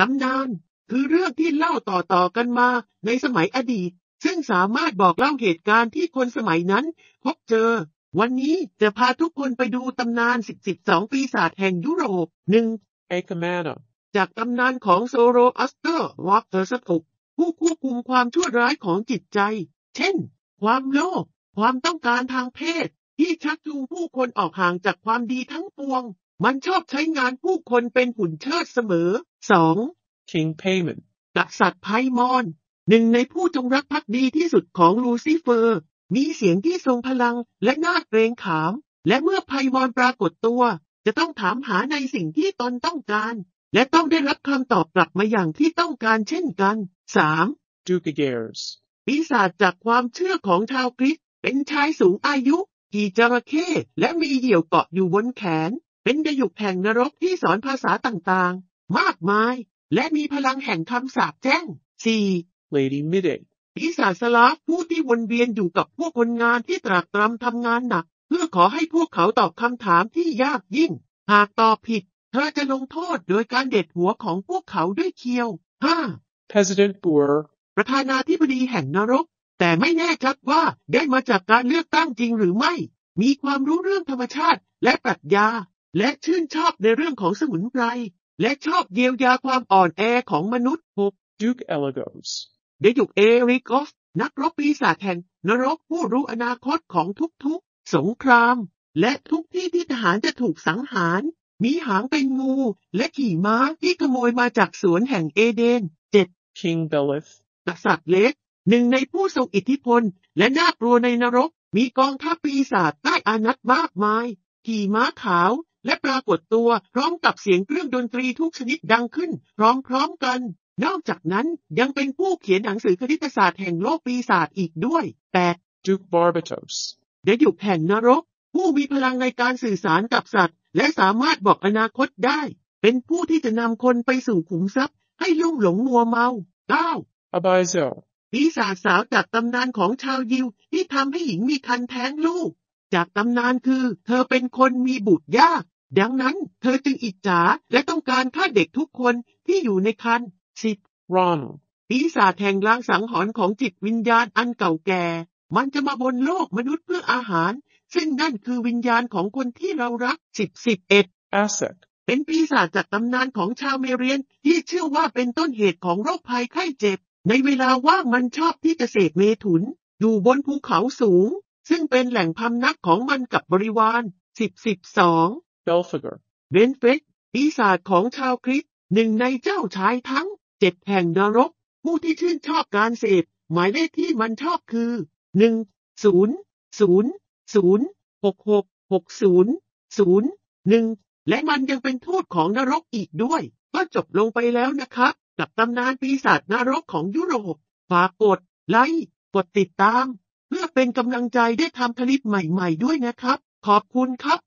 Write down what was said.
ตำนาน คือเรื่องที่เล่าต่อๆกันมาในสมัยอดีต ซึ่งสามารถบอกเล่าเหตุการณ์ที่คนสมัยนั้นพบเจอ วันนี้จะพาทุกคนไปดูตำนานสิบสิบสองปีศาจแห่งยุโรปหนึ่ง Aka Manah, จากตำนานของโซโรอัสเตอร์วอเตอร์สตุกผู้ควบคุมความชั่วร้ายของจิตใจ เช่น ความโลภความต้องการทางเพศ ที่ชักจูงผู้คนออกห่างจากความดีทั้งปวง มันชอบใช้งานผู้คนเป็นหุ่นเชิดเสมอ สอง King Payman, กษัตริย์ไพมอน หนึ่งในผู้จงรักภักดีที่สุดของลูซิเฟอร์ มีเสียงที่ทรงพลังและน่าเกรงขาม และเมื่อไพมอนปรากฏตัว จะต้องถามหาในสิ่งที่ตนต้องการ และต้องได้รับคำตอบกลับมาอย่างที่ต้องการเช่นกันสาม Duke Agares, ปีศาจจากความเชื่อของชาวคริสเป็นชายสูงอายุขี่จระเข้และมีเหยี่ยวเกาะอยู่บนแขน เป็นดยุกแห่งนรกที่สอนภาษาต่างๆ มากมาย และมีพลังแห่งคำสาปแจ้ง 4. Lady Midday, ปีศาจสลาฟผู้ที่วนเวียนอยู่กับพวกคนงานที่ตรากตรำทำงานหนัก เพื่อขอให้พวกเขาตอบคำถามที่ยากยิ่ง หากตอบผิด เธอจะลงโทษโดยการเด็ดหัวของพวกเขาด้วยเคียว 5. President Boer, ประธานาธิบดีแห่งนรก แต่ไม่แน่ชัดว่าได้มาจากการเลือกตั้งจริงหรือไม่ มีความรู้เรื่องธรรมชาติและปรัชญา และชื่นชอบในเรื่องของสมุนไพร และชอบเยียวยาความอ่อนแอของมนุษย์ 6. Duke Elagos, เดยุกเอริกอฟ นักรบปีศาจแห่งนรกผู้รู้อนาคตของทุกๆ สงคราม และทุกที่ที่ทหารจะถูกสังหาร มีหางเป็นงู และขี่ม้าที่ขโมยมาจากสวนแห่งเอเดน 7. King Belith, กษัตริย์เล็ก หนึ่งในผู้ทรงอิทธิพล และน่ากลัวในนรก มีกองทัพปีศาจใต้อานัตมากมาย ขี่ม้าขาว และปรากฏตัวพร้อมกับเสียงเครื่องดนตรีทุกชนิดดังขึ้น พร้อมๆกัน นอกจากนั้นยังเป็นผู้เขียนหนังสือคณิตศาสตร์แห่งโลกปีศาจอีกด้วย 8. Duke Barbatos, เดยุกแห่งนรก ผู้มีพลังในการสื่อสารกับสัตว์ และสามารถบอกอนาคตได้ เป็นผู้ที่จะนำคนไปสู่ขุมทรัพย์ ให้ลุ่มหลงมัวเมา 9. Abizel, ปีศาจสาวจากตำนานของชาวยิวที่ทำให้หญิงมีคันแท้งลูก จากตำนานคือ เธอเป็นคนมีบุตรยาก ดังนั้นเธอจึงอิจฉาและต้องการฆ่าเด็กทุกคนที่อยู่ในคันสิบ Ronald, ปีศาจแห่งลางสังหรณ์ของจิตวิญญาณอันเก่าแก่ มันจะมาบนโลกมนุษย์เพื่ออาหาร ซึ่งนั่นคือวิญญาณของคนที่เรารักสิบสิบเอ็ด Asek, เป็นปีศาจจากตำนานของชาวเมเรียนที่เชื่อว่าเป็นต้นเหตุของโรคภัยไข้เจ็บ ในเวลาว่างมันชอบที่จะเสพเมถุน อยู่บนภูเขาสูง ซึ่งเป็นแหล่งพำนักของมันกับบริวารสิบสิบสอง Belphegor, เบนเฟกปีศาจของชาวคริสต์หนึ่งในเจ้าชายทั้งเจ็ดแห่งนรก ผู้ที่ชื่นชอบการเสพหมายเลขที่มันชอบคือหนึ่งศูนย์ศูนย์ศูนย์หกหกหกศูนย์ศูนย์หนึ่งและมันยังเป็นทูตของนรกอีกด้วย ก็จบลงไปแล้วนะครับ กับตำนานปีศาจนรกของยุโรปฝากกดไลค์กดติดตาม เพื่อเป็นกำลังใจได้ทำคลิปใหม่ๆด้วยนะครับ ขอบคุณครับ